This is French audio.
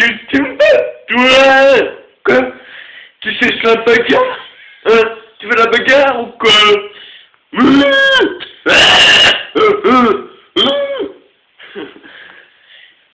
Tu me toi hein, Quoi? Tu sais la bagarre Hein? Tu veux la bagarre ou quoi?